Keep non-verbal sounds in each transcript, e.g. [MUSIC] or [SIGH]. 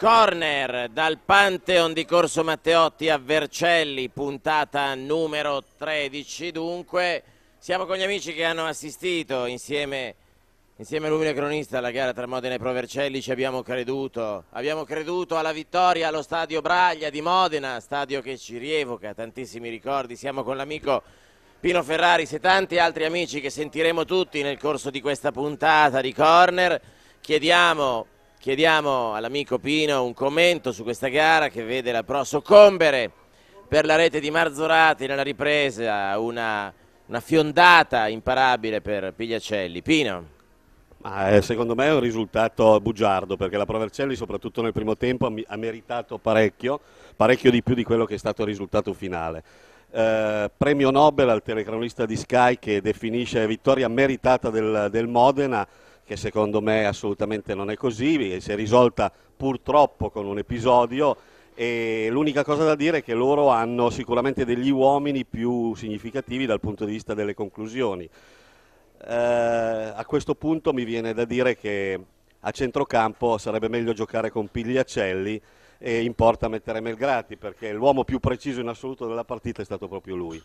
Corner dal Pantheon di Corso Matteotti a Vercelli, puntata numero 13. Dunque, siamo con gli amici che hanno assistito insieme, insieme all'umile cronista alla gara tra Modena e Pro Vercelli. Ci abbiamo creduto. Abbiamo creduto alla vittoria allo stadio Braglia di Modena, stadio che ci rievoca tantissimi ricordi. Siamo con l'amico Pino Ferraris e tanti altri amici che sentiremo tutti nel corso di questa puntata di Corner. Chiediamo Chiediamo all'amico Pino un commento su questa gara che vede la Pro soccombere per la rete di Marzorati nella ripresa, una, una fiondata imparabile per Pigliacelli. Pino? Ma, eh, secondo me è un risultato bugiardo perché la Provercelli soprattutto nel primo tempo ha meritato parecchio, parecchio di più di quello che è stato il risultato finale. Eh, premio Nobel al telecronista di Sky che definisce vittoria meritata del, del Modena che secondo me assolutamente non è così, si è risolta purtroppo con un episodio e l'unica cosa da dire è che loro hanno sicuramente degli uomini più significativi dal punto di vista delle conclusioni. Eh, a questo punto mi viene da dire che a centrocampo sarebbe meglio giocare con Pigliacelli e in porta mettere Melgrati perché l'uomo più preciso in assoluto della partita è stato proprio lui.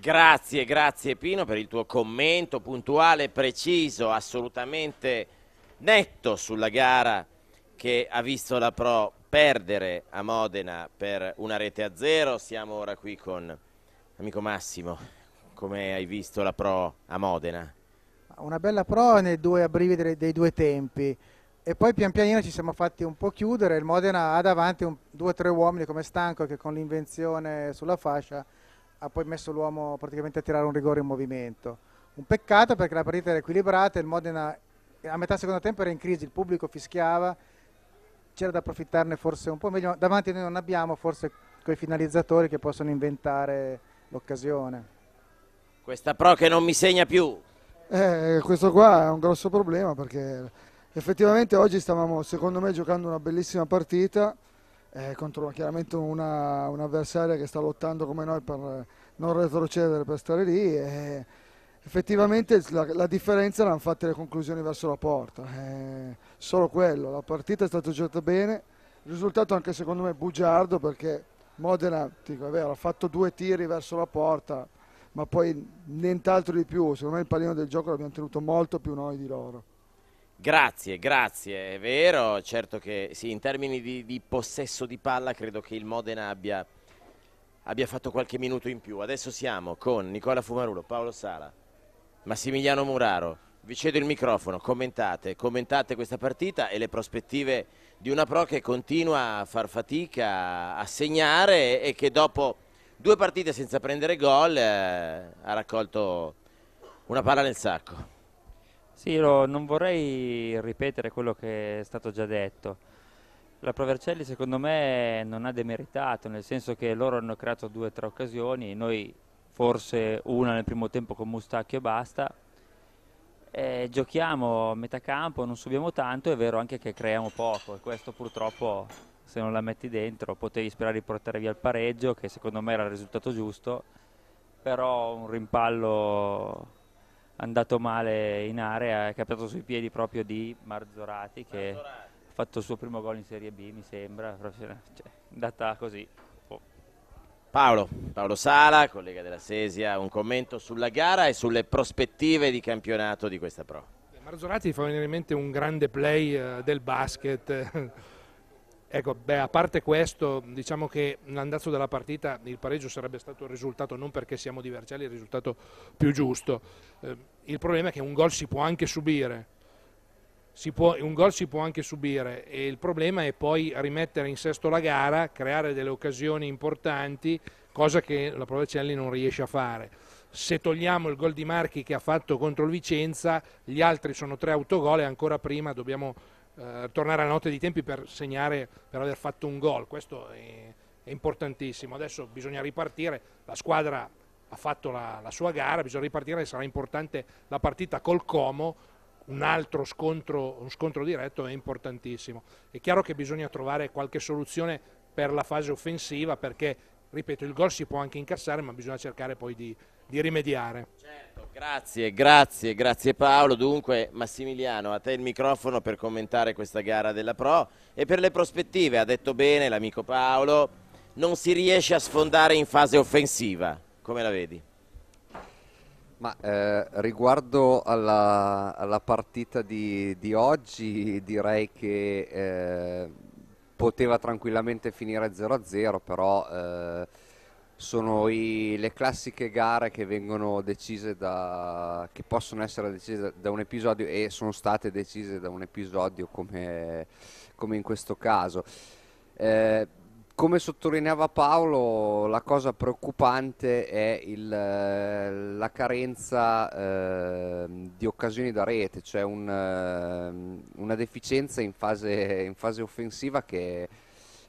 Grazie, grazie Pino per il tuo commento puntuale, preciso, assolutamente netto sulla gara che ha visto la Pro perdere a Modena per una rete a zero. Siamo ora qui con amico Massimo. Come hai visto la Pro a Modena? Una bella Pro nei due abbrividi dei, dei due tempi e poi pian pianino ci siamo fatti un po' chiudere. Il Modena ha davanti un, due o tre uomini come Stanco che con l'invenzione sulla fascia ha poi messo l'uomo praticamente a tirare un rigore in movimento. Un peccato perché la partita era equilibrata, il Modena a metà secondo tempo era in crisi, il pubblico fischiava, c'era da approfittarne forse un po' meglio. Davanti noi non abbiamo forse quei finalizzatori che possono inventare l'occasione. Questa pro che non mi segna più. Eh, questo qua è un grosso problema perché effettivamente oggi stavamo secondo me giocando una bellissima partita eh, contro chiaramente una, un'avversaria che sta lottando come noi per non retrocedere, per stare lì. E effettivamente la, la differenza l'hanno fatte le conclusioni verso la porta, eh, solo quello. La partita è stata giocata bene, il risultato anche secondo me bugiardo perché Modena dico, è vero, ha fatto due tiri verso la porta, ma poi nient'altro di più. Secondo me il pallino del gioco l'abbiamo tenuto molto più noi di loro. Grazie, grazie, è vero, certo che sì, in termini di, di possesso di palla credo che il Modena abbia, abbia, fatto qualche minuto in più. Adesso siamo con Nicola Fumarulo, Paolo Sala, Massimiliano Muraro. Vi cedo il microfono, commentate, commentate questa partita e le prospettive di una Pro che continua a far fatica a segnare e che dopo due partite senza prendere gol eh, ha raccolto una palla nel sacco. Sì, io non vorrei ripetere quello che è stato già detto. La Provercelli secondo me non ha demeritato, nel senso che loro hanno creato due o tre occasioni, noi forse una nel primo tempo con Mustacchio e basta. E giochiamo a metà campo, non subiamo tanto, è vero anche che creiamo poco e questo purtroppo se non la metti dentro potevi sperare di portare via il pareggio, che secondo me era il risultato giusto, però un rimpallo andato male in area, è capitato sui piedi proprio di Marzorati che Marzorati. ha fatto il suo primo gol in Serie B, mi sembra, cioè, è andata così. Oh. Paolo, Paolo Sala, collega della Sesia, un commento sulla gara e sulle prospettive di campionato di questa Pro. Marzorati fa venire in mente un grande play uh, del basket [LAUGHS] Ecco, beh, a parte questo, diciamo che l'andazzo della partita, il pareggio sarebbe stato il risultato, non perché siamo diverciali, il risultato più giusto. Eh, il problema è che un gol si può anche subire, può, un gol si può anche subire e il problema è poi rimettere in sesto la gara, creare delle occasioni importanti, cosa che la Provecelli non riesce a fare. Se togliamo il gol di Marchi che ha fatto contro il Vicenza, gli altri sono tre autogol e ancora prima dobbiamo eh, tornare alla notte di tempi per segnare, per aver fatto un gol, questo è, è, importantissimo. Adesso bisogna ripartire, la squadra ha fatto la, la sua gara, bisogna ripartire, sarà importante la partita col Como, un altro scontro, un scontro diretto è importantissimo. È chiaro che bisogna trovare qualche soluzione per la fase offensiva perché, ripeto, il gol si può anche incassare ma bisogna cercare poi di, di rimediare. Certo, grazie, grazie, grazie Paolo. Dunque Massimiliano, a te il microfono per commentare questa gara della Pro e per le prospettive, ha detto bene l'amico Paolo, non si riesce a sfondare in fase offensiva, come la vedi? Ma eh, riguardo alla, alla partita di, di, oggi direi che eh, poteva tranquillamente finire 0-0, però eh, sono i, le classiche gare che vengono decise da, che possono essere decise da un episodio e sono state decise da un episodio come, come in questo caso. Eh, come sottolineava Paolo, la cosa preoccupante è il, la carenza eh, di occasioni da rete, cioè un, uh, una deficienza in fase, in fase offensiva, che,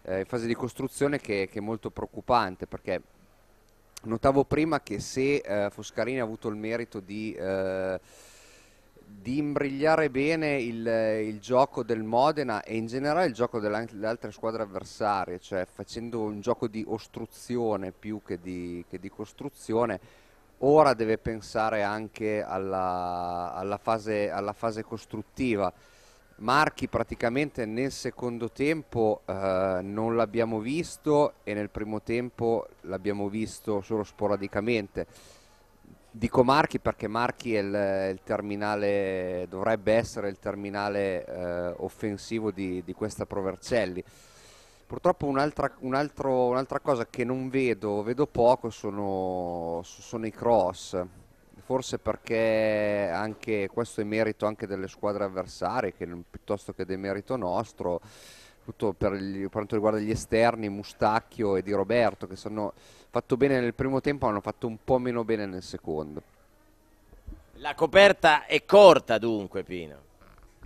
eh, in fase di costruzione che, che, è molto preoccupante perché notavo prima che se eh, Foscarini ha avuto il merito di eh, di imbrigliare bene il, il, gioco del Modena e in generale il gioco delle, altre squadre avversarie, cioè facendo un gioco di ostruzione più che di, che di costruzione, ora deve pensare anche alla, alla, fase, alla fase, costruttiva. Marchi praticamente nel secondo tempo eh, non l'abbiamo visto e nel primo tempo l'abbiamo visto solo sporadicamente Dico Marchi perché Marchi è il, il terminale, dovrebbe essere il terminale eh, offensivo di, di, questa Provercelli. Purtroppo un'altra, un un'altra, cosa che non vedo, vedo poco, sono, sono, i cross. Forse perché anche questo è merito anche delle squadre avversarie, che, piuttosto che demerito nostro soprattutto per, gli, per, quanto riguarda gli esterni, Mustacchio e Di Roberto, che hanno fatto bene nel primo tempo, hanno fatto un po' meno bene nel secondo. La coperta è corta dunque, Pino.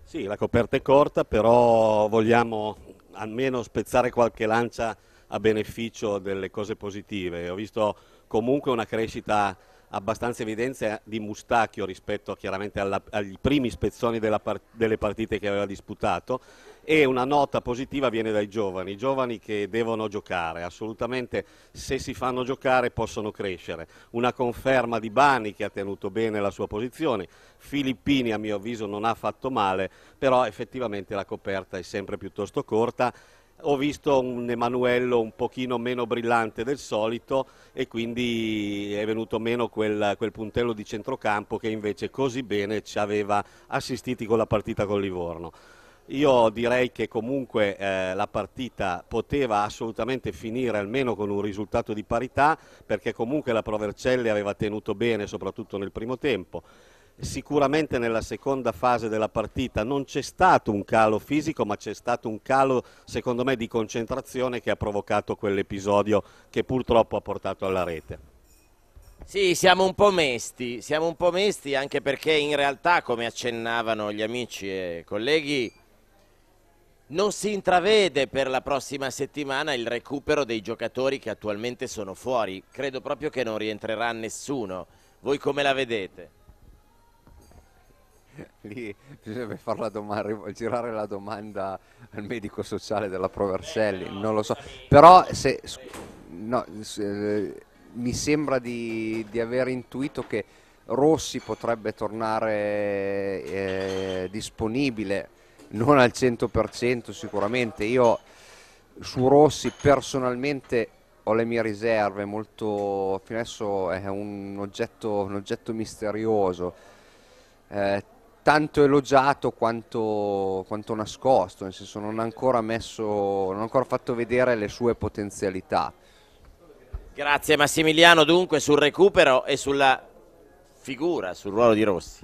Sì, la coperta è corta, però vogliamo almeno spezzare qualche lancia a beneficio delle cose positive. Ho visto comunque una crescita abbastanza evidenza di Mustacchio rispetto chiaramente alla, agli primi spezzoni part delle partite che aveva disputato e una nota positiva viene dai giovani, i giovani che devono giocare, assolutamente se si fanno giocare possono crescere. Una conferma di Bani che ha tenuto bene la sua posizione, Filippini a mio avviso non ha fatto male, però effettivamente la coperta è sempre piuttosto corta ho visto un Emanuello un pochino meno brillante del solito e quindi è venuto meno quel, quel, puntello di centrocampo che invece così bene ci aveva assistiti con la partita con Livorno. Io direi che comunque eh, la partita poteva assolutamente finire almeno con un risultato di parità perché comunque la Provercelli aveva tenuto bene soprattutto nel primo tempo sicuramente nella seconda fase della partita non c'è stato un calo fisico ma c'è stato un calo secondo me di concentrazione che ha provocato quell'episodio che purtroppo ha portato alla rete. Sì, siamo un po' mesti, siamo un po' mesti anche perché in realtà come accennavano gli amici e colleghi non si intravede per la prossima settimana il recupero dei giocatori che attualmente sono fuori, credo proprio che non rientrerà nessuno, voi come la vedete? [LAUGHS] lì bisognerebbe la domanda, girare la domanda al medico sociale della Provercelli, non lo so, però se, no, se, mi sembra di, di, aver intuito che Rossi potrebbe tornare eh, disponibile, non al 100% sicuramente, io su Rossi personalmente ho le mie riserve, molto, fino adesso è un oggetto, un oggetto misterioso. Eh, tanto elogiato quanto, quanto, nascosto, nel senso non ha ancora messo, non ha ancora fatto vedere le sue potenzialità. Grazie Massimiliano, dunque sul recupero e sulla figura, sul ruolo di Rossi.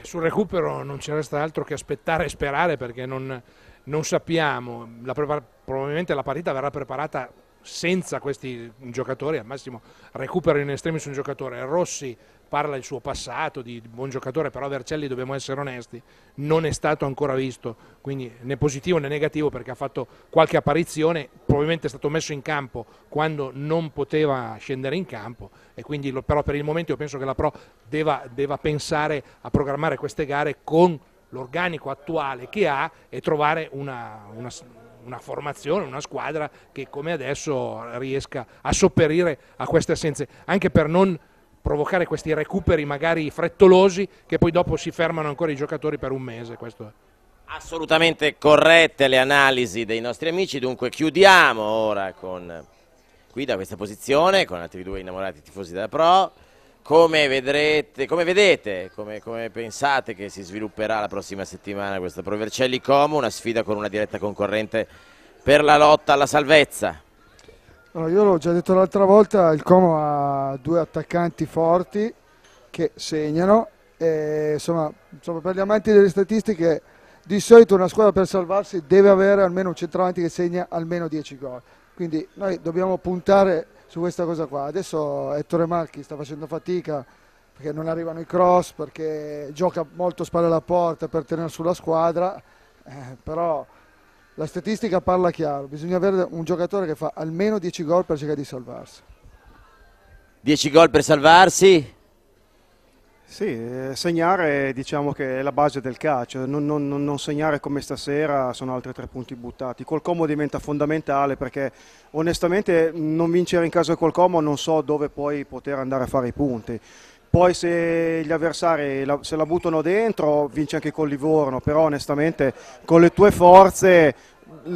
Sul recupero non ci resta altro che aspettare e sperare perché non, non sappiamo, la, probabilmente la partita verrà preparata senza questi giocatori, al massimo recupero in estremis un giocatore. Rossi parla del suo passato di buon giocatore, però Vercelli, dobbiamo essere onesti, non è stato ancora visto, quindi né positivo né negativo perché ha fatto qualche apparizione, probabilmente è stato messo in campo quando non poteva scendere in campo e quindi però per il momento io penso che la Pro deva pensare a programmare queste gare con l'organico attuale che ha e trovare una, una una formazione, una squadra che come adesso riesca a sopperire a queste assenze, anche per non provocare questi recuperi magari frettolosi che poi dopo si fermano ancora i giocatori per un mese. Assolutamente corrette le analisi dei nostri amici, dunque chiudiamo ora con, qui da questa posizione con altri due innamorati tifosi della Pro. Come, vedrete, come vedete, come, come, pensate che si svilupperà la prossima settimana questa Pro Vercelli Como, una sfida con una diretta concorrente per la lotta alla salvezza? Allora, io l'ho già detto l'altra volta, il Como ha due attaccanti forti che segnano e insomma, insomma per gli amanti delle statistiche di solito una squadra per salvarsi deve avere almeno un centravanti che segna almeno 10 gol. Quindi noi dobbiamo puntare su questa cosa qua. Adesso Ettore Marchi sta facendo fatica perché non arrivano i cross perché gioca molto spalle alla porta per tenere sulla squadra eh, però la statistica parla chiaro, bisogna avere un giocatore che fa almeno 10 gol per cercare di salvarsi. 10 gol per salvarsi? Sì, eh, segnare diciamo che è la base del calcio, non, non, non, segnare come stasera sono altri tre punti buttati. Col Como diventa fondamentale perché onestamente non vincere in casa col Como non so dove poi poter andare a fare i punti. Poi se gli avversari la, se la buttano dentro vince anche con Livorno, però onestamente con le tue forze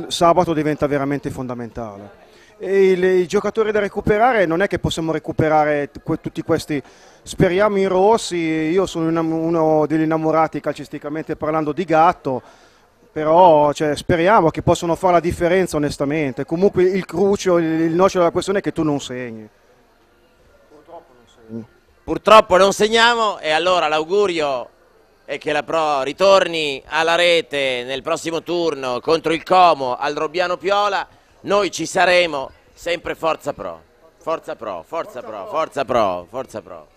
sabato diventa veramente fondamentale. I, le, I, giocatori da recuperare non è che possiamo recuperare que, tutti questi, speriamo in rossi, io sono una, uno degli innamorati calcisticamente parlando di gatto, però cioè, speriamo che possano fare la differenza onestamente, comunque il crucio, il, il nocciolo della questione è che tu non segni. Purtroppo non segniamo e allora l'augurio e che la Pro ritorni alla rete nel prossimo turno contro il Como al Robbiano Piola, noi ci saremo, sempre Forza Pro. Forza Pro, Forza Pro, Forza Pro, Forza Pro.